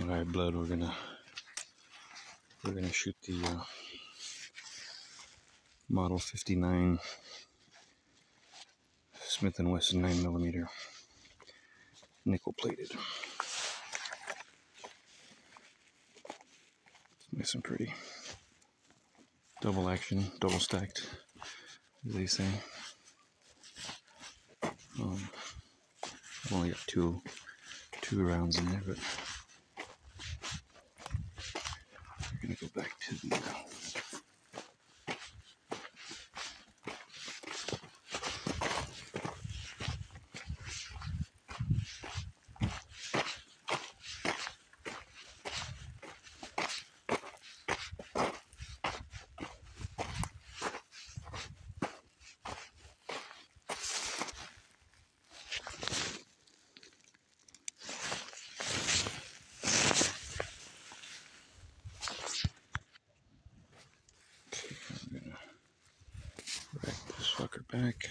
All right, blood. We're gonna we're gonna shoot the uh, Model 59 Smith and Wesson 9 millimeter nickel plated. Nice and pretty. Double action, double stacked, as they say. Um, I've only got two two rounds in there, but we're gonna go back to the. Back.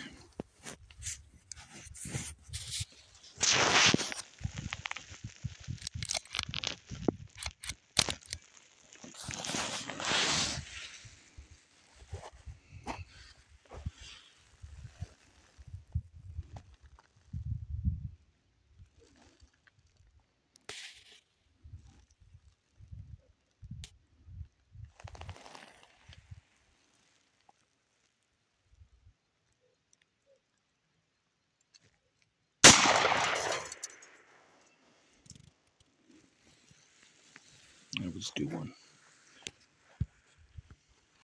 I will just do one.